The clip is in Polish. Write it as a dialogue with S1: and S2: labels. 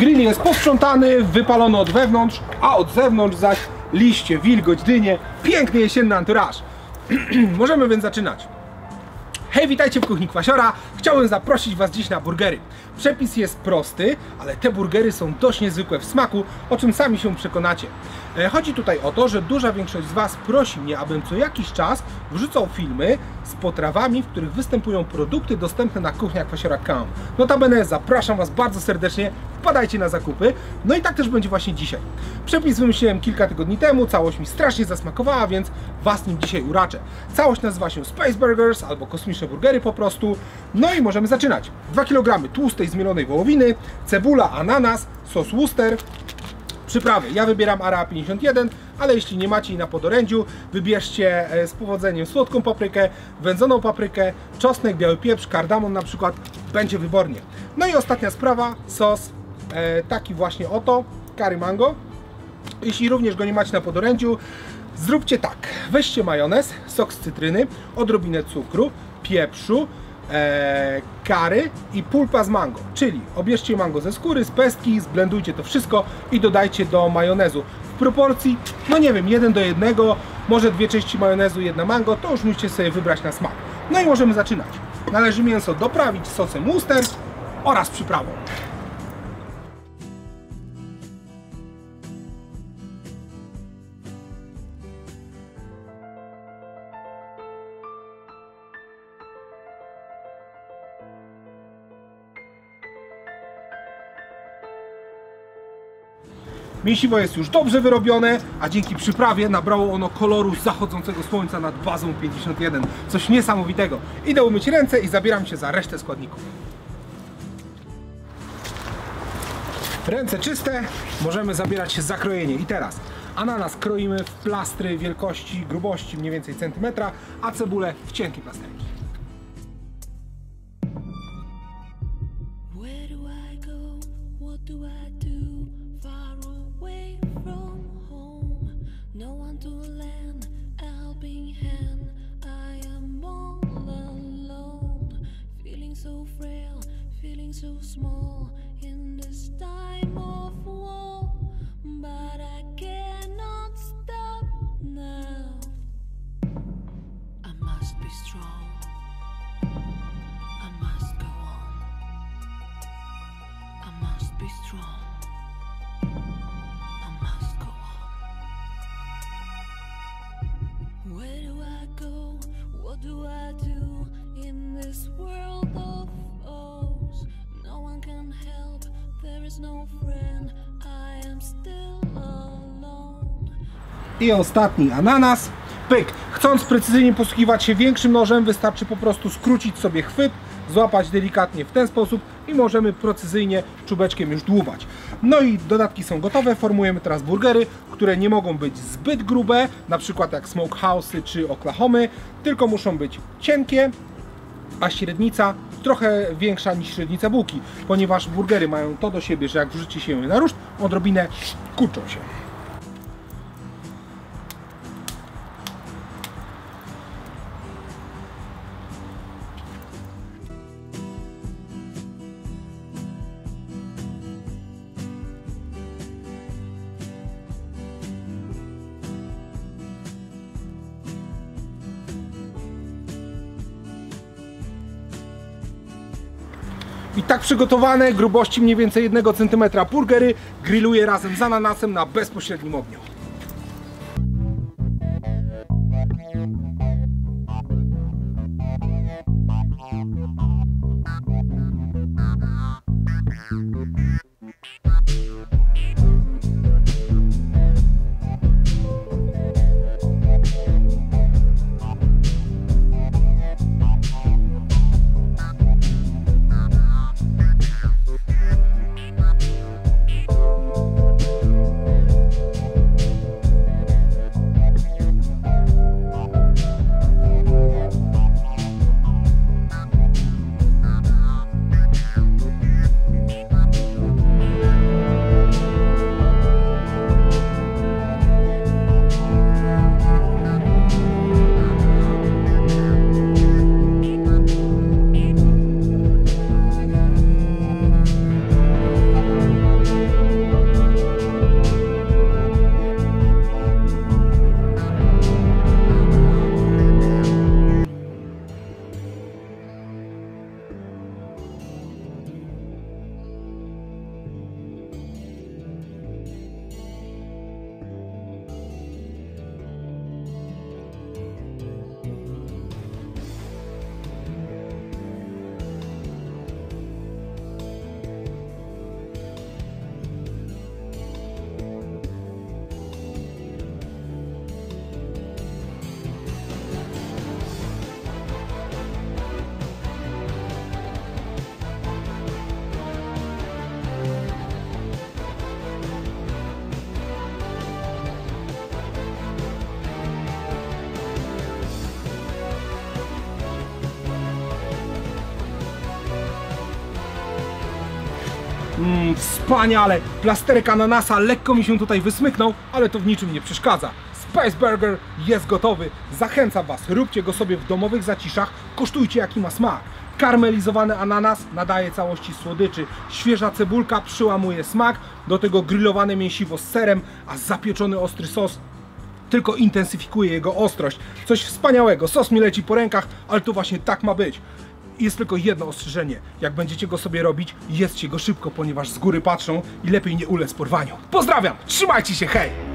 S1: Grill jest posprzątany, wypalony od wewnątrz, a od zewnątrz zaś liście, wilgoć, dynie, piękny jesienny anturaż. Możemy więc zaczynać. Hej, witajcie w kuchni Kwasiora. Chciałem zaprosić Was dziś na burgery. Przepis jest prosty, ale te burgery są dość niezwykłe w smaku, o czym sami się przekonacie. E, Chodzi tutaj o to, że duża większość z Was prosi mnie, abym co jakiś czas wrzucał filmy z potrawami, w których występują produkty dostępne na kuchniakwasiora.com. Notabene zapraszam Was bardzo serdecznie, wpadajcie na zakupy. No i tak też będzie właśnie dzisiaj. Przepis wymyśliłem kilka tygodni temu, całość mi strasznie zasmakowała, więc Was nim dzisiaj uraczę. Całość nazywa się Space Burgers albo kosmiczne burgery po prostu. No i możemy zaczynać. 2 kg tłustej zmielonej wołowiny, cebula, ananas, sos Worcester, Przyprawy. Ja wybieram Ara 51, ale jeśli nie macie jej na podorędziu, wybierzcie e, z powodzeniem słodką paprykę, wędzoną paprykę, czosnek, biały pieprz, kardamon na przykład. Będzie wybornie. No i ostatnia sprawa, sos taki właśnie oto, curry mango. Jeśli również go nie macie na podorędziu, zróbcie tak. Weźcie majonez, sok z cytryny, odrobinę cukru, pieprzu, e, kary i pulpa z mango. Czyli obierzcie mango ze skóry, z pestki, zblendujcie to wszystko i dodajcie do majonezu. W proporcji, no nie wiem, 1 do 1, może dwie części majonezu, jedna mango, to już musicie sobie wybrać na smak. No i możemy zaczynać. Należy mięso doprawić sosem Worcester oraz przyprawą. Mięsiwo jest już dobrze wyrobione, a dzięki przyprawie nabrało ono koloru zachodzącego słońca nad bazą 51. Coś niesamowitego. Idę umyć ręce i zabieram się za resztę składników. Ręce czyste, możemy zabierać się za krojenie. I teraz ananas kroimy w plastry wielkości, grubości mniej więcej centymetra, a cebulę w cienkie plasterki.
S2: Where do I go? What do I do? Far away from home. No one to lend a helping hand. I am all alone. Feeling so frail, feeling so small in this time of war. But I cannot stop now. I must be strong.
S1: I ostatni ananas. Pyk. Chcąc precyzyjnie posługiwać się większym nożem, wystarczy po prostu skrócić sobie chwyt, złapać delikatnie w ten sposób i możemy precyzyjnie czubeczkiem już dłubać. No i dodatki są gotowe. Formujemy teraz burgery, które nie mogą być zbyt grube, na przykład jak smokehouse'y czy Oklahomy, tylko muszą być cienkie, a średnica trochę większa niż średnica bułki, ponieważ burgery mają to do siebie, że jak wrzuci się je na ruszt, odrobinę kurczą się. I tak przygotowane, grubości mniej więcej 1 cm burgery grilluję razem z ananasem na bezpośrednim ogniu. Mmm, wspaniale. Plasterek ananasa lekko mi się tutaj wysmyknął, ale to w niczym nie przeszkadza. Spice Burger jest gotowy. Zachęcam Was, róbcie go sobie w domowych zaciszach. Kosztujcie jaki ma smak. Karmelizowany ananas nadaje całości słodyczy. Świeża cebulka przyłamuje smak. Do tego grillowane mięsiwo z serem, a zapieczony ostry sos tylko intensyfikuje jego ostrość. Coś wspaniałego. Sos mi leci po rękach, ale to właśnie tak ma być. Jest tylko jedno ostrzeżenie. Jak będziecie go sobie robić, jedzcie go szybko, ponieważ z góry patrzą i lepiej nie ulec porwaniu. Pozdrawiam! Trzymajcie się, hej!